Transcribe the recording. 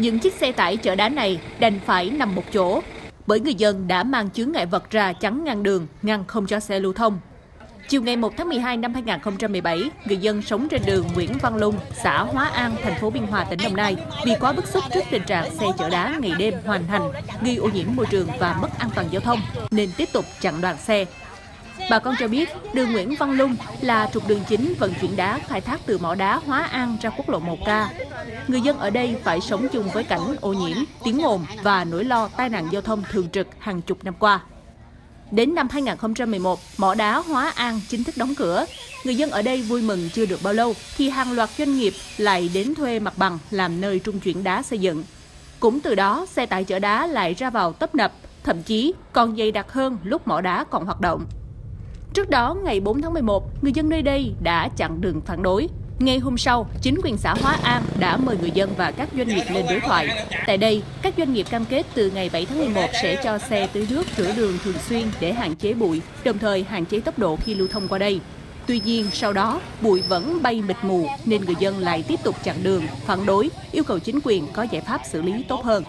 những chiếc xe tải chở đá này đành phải nằm một chỗ bởi người dân đã mang chướng ngại vật ra chắn ngang đường, ngăn không cho xe lưu thông. Chiều ngày 1 tháng 12 năm 2017, người dân sống trên đường Nguyễn Văn Lung, xã Hóa An, thành phố Biên Hòa, tỉnh Đồng Nai vì quá bức xúc trước tình trạng xe chở đá ngày đêm hoàn thành, gây ô nhiễm môi trường và mất an toàn giao thông, nên tiếp tục chặn đoàn xe. Bà con cho biết, đường Nguyễn Văn Lung là trục đường chính vận chuyển đá khai thác từ mỏ đá Hóa An ra quốc lộ 1K. Người dân ở đây phải sống chung với cảnh ô nhiễm, tiếng ồn và nỗi lo tai nạn giao thông thường trực hàng chục năm qua. Đến năm 2011, mỏ đá Hóa An chính thức đóng cửa. Người dân ở đây vui mừng chưa được bao lâu thì hàng loạt doanh nghiệp lại đến thuê mặt bằng làm nơi trung chuyển đá xây dựng. Cũng từ đó, xe tải chở đá lại ra vào tấp nập, thậm chí còn dày đặc hơn lúc mỏ đá còn hoạt động. Trước đó, ngày 4 tháng 11, người dân nơi đây đã chặn đường phản đối. Ngay hôm sau, chính quyền xã Hóa An đã mời người dân và các doanh nghiệp lên đối thoại. Tại đây, các doanh nghiệp cam kết từ ngày 7 tháng 11 sẽ cho xe tưới nước rửa đường thường xuyên để hạn chế bụi, đồng thời hạn chế tốc độ khi lưu thông qua đây. Tuy nhiên, sau đó, bụi vẫn bay mịt mù nên người dân lại tiếp tục chặn đường, phản đối, yêu cầu chính quyền có giải pháp xử lý tốt hơn.